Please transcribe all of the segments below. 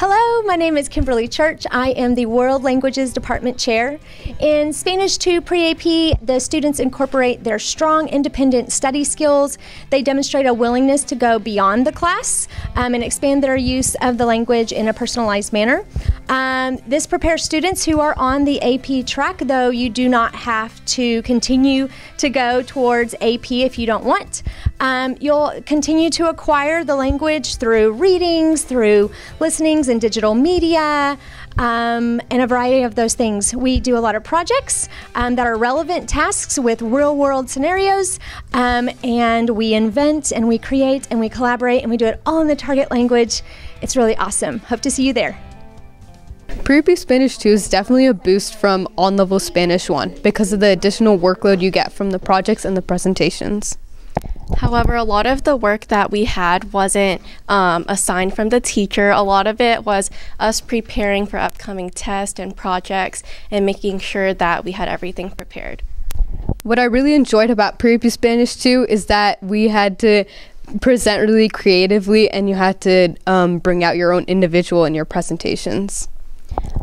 Hello, my name is Kimberly Church. I am the World Languages Department Chair. In Spanish 2 Pre AP, the students incorporate their strong independent study skills. They demonstrate a willingness to go beyond the class um, and expand their use of the language in a personalized manner. Um, this prepares students who are on the AP track, though you do not have to continue to go towards AP if you don't want. Um, you'll continue to acquire the language through readings, through listenings and digital media, um, and a variety of those things. We do a lot of projects um, that are relevant tasks with real world scenarios, um, and we invent and we create and we collaborate and we do it all in the target language. It's really awesome. Hope to see you there. Pre-AP Spanish 2 is definitely a boost from on-level Spanish 1 because of the additional workload you get from the projects and the presentations. However, a lot of the work that we had wasn't um, assigned from the teacher. A lot of it was us preparing for upcoming tests and projects and making sure that we had everything prepared. What I really enjoyed about Pre-AP Spanish 2 is that we had to present really creatively and you had to um, bring out your own individual in your presentations.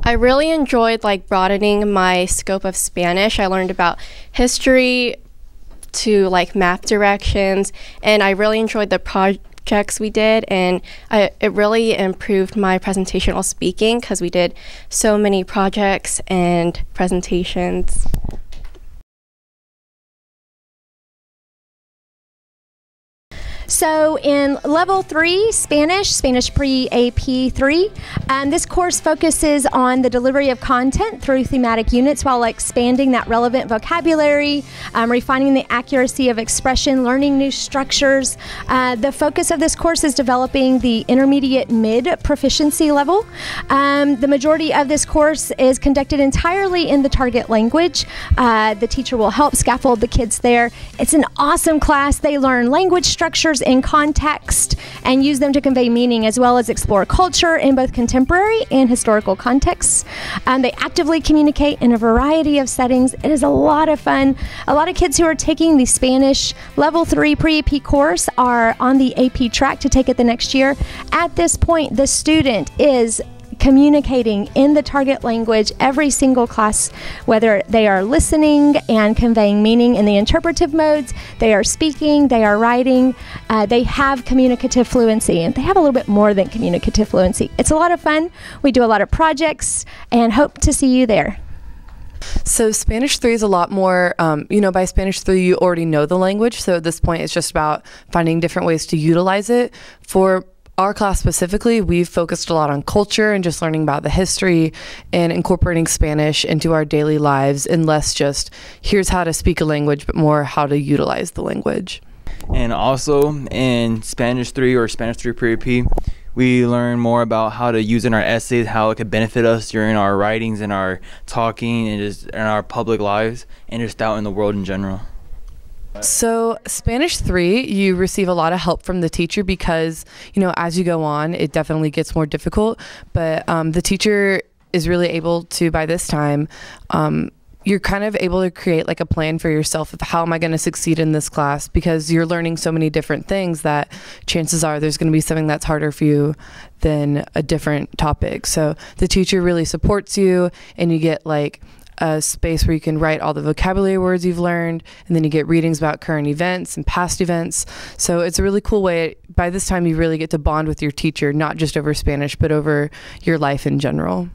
I really enjoyed like broadening my scope of Spanish. I learned about history, to like map directions, and I really enjoyed the projects we did, and I, it really improved my presentational speaking because we did so many projects and presentations. So in level three, Spanish, Spanish pre AP three, um, this course focuses on the delivery of content through thematic units while expanding that relevant vocabulary, um, refining the accuracy of expression, learning new structures. Uh, the focus of this course is developing the intermediate mid proficiency level. Um, the majority of this course is conducted entirely in the target language. Uh, the teacher will help scaffold the kids there. It's an awesome class. They learn language structures in context and use them to convey meaning as well as explore culture in both contemporary and historical contexts. Um, they actively communicate in a variety of settings. It is a lot of fun. A lot of kids who are taking the Spanish level three pre AP course are on the AP track to take it the next year. At this point, the student is communicating in the target language every single class, whether they are listening and conveying meaning in the interpretive modes, they are speaking, they are writing, uh, they have communicative fluency, and they have a little bit more than communicative fluency. It's a lot of fun. We do a lot of projects and hope to see you there. So Spanish 3 is a lot more, um, you know, by Spanish 3, you already know the language. So at this point, it's just about finding different ways to utilize it. For our class specifically, we've focused a lot on culture and just learning about the history and incorporating Spanish into our daily lives and less just here's how to speak a language, but more how to utilize the language. And also in Spanish 3 or Spanish 3 Pre-AP, we learn more about how to use in our essays, how it could benefit us during our writings and our talking and just in our public lives and just out in the world in general. So, Spanish 3, you receive a lot of help from the teacher because, you know, as you go on, it definitely gets more difficult. But um, the teacher is really able to, by this time, um, you're kind of able to create like a plan for yourself of how am I going to succeed in this class because you're learning so many different things that chances are there's going to be something that's harder for you than a different topic. So the teacher really supports you and you get like a space where you can write all the vocabulary words you've learned, and then you get readings about current events and past events. So it's a really cool way. By this time, you really get to bond with your teacher, not just over Spanish, but over your life in general.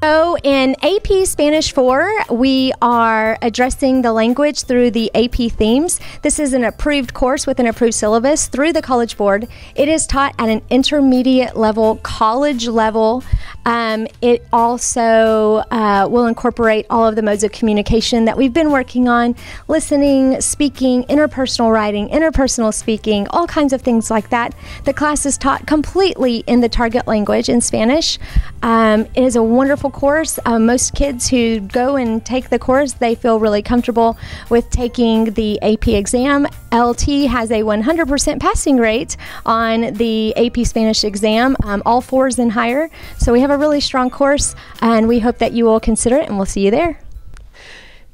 So, in AP Spanish 4, we are addressing the language through the AP themes. This is an approved course with an approved syllabus through the College Board. It is taught at an intermediate level, college level. Um, it also uh, will incorporate all of the modes of communication that we've been working on listening, speaking, interpersonal writing, interpersonal speaking, all kinds of things like that. The class is taught completely in the target language in Spanish. Um, it is a wonderful course. Uh, most kids who go and take the course, they feel really comfortable with taking the AP exam. LT has a 100% passing rate on the AP Spanish exam, um, all fours and higher. So we have a really strong course, and we hope that you will consider it, and we'll see you there.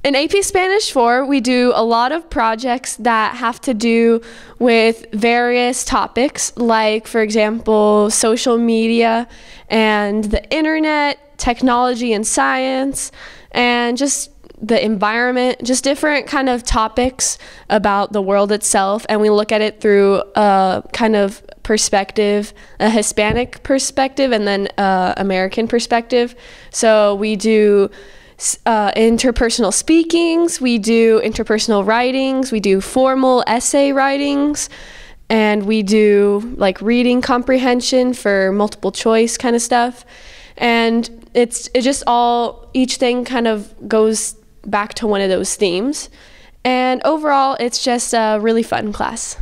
in AP Spanish 4, we do a lot of projects that have to do with various topics, like, for example, social media and the internet, technology and science, and just the environment, just different kind of topics about the world itself. And we look at it through a kind of perspective, a Hispanic perspective, and then a American perspective. So we do uh, interpersonal speakings, we do interpersonal writings, we do formal essay writings, and we do like reading comprehension for multiple choice kind of stuff. And it's it just all each thing kind of goes back to one of those themes. And overall, it's just a really fun class.